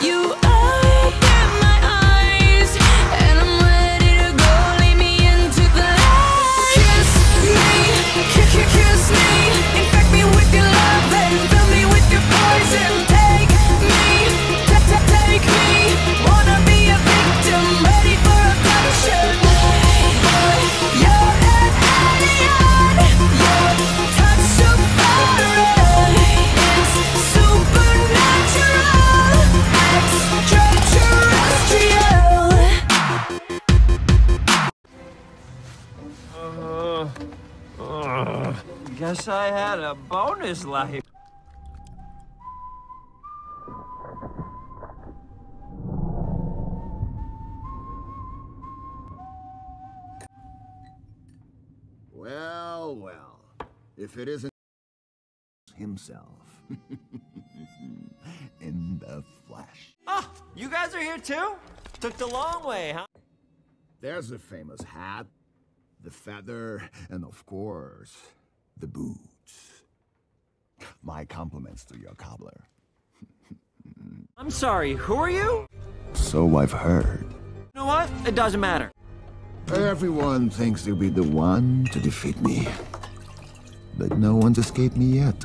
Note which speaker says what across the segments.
Speaker 1: You
Speaker 2: Guess I had a bonus life.
Speaker 3: Well, well. If it isn't himself. In the flesh.
Speaker 2: Ah, you guys are here too? Took the long way, huh?
Speaker 3: There's the famous hat, the feather, and of course, the boots. My compliments to your cobbler.
Speaker 2: I'm sorry, who are you?
Speaker 3: So I've heard.
Speaker 2: You know what? It doesn't matter.
Speaker 3: Everyone thinks they'll be the one to defeat me. But no one's escaped me yet.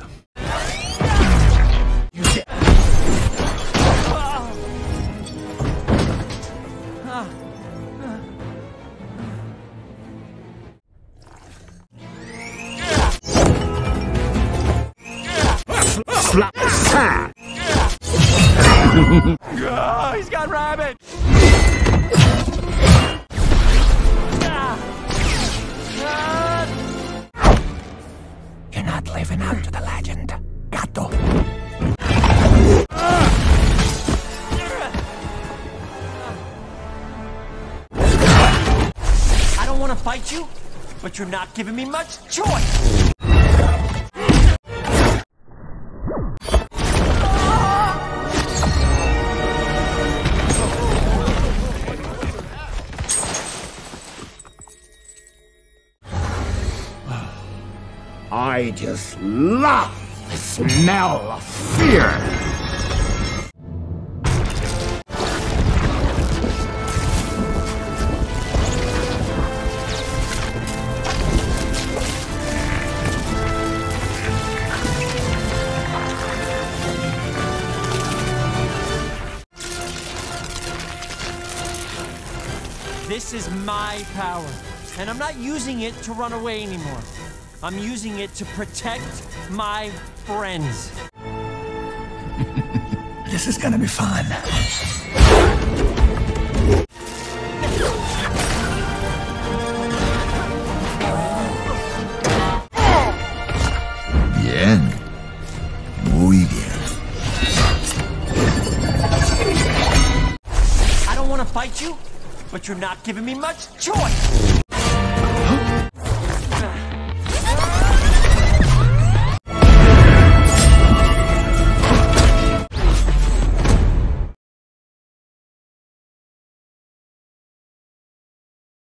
Speaker 2: Oh, he's got rabbit!
Speaker 3: You're not living up to the legend. Gato.
Speaker 2: I don't want to fight you, but you're not giving me much choice.
Speaker 3: I just love the smell of fear.
Speaker 2: This is my power, and I'm not using it to run away anymore. I'm using it to protect my friends.
Speaker 3: This is gonna be fun. Bien. Muy bien.
Speaker 2: I don't want to fight you, but you're not giving me much choice.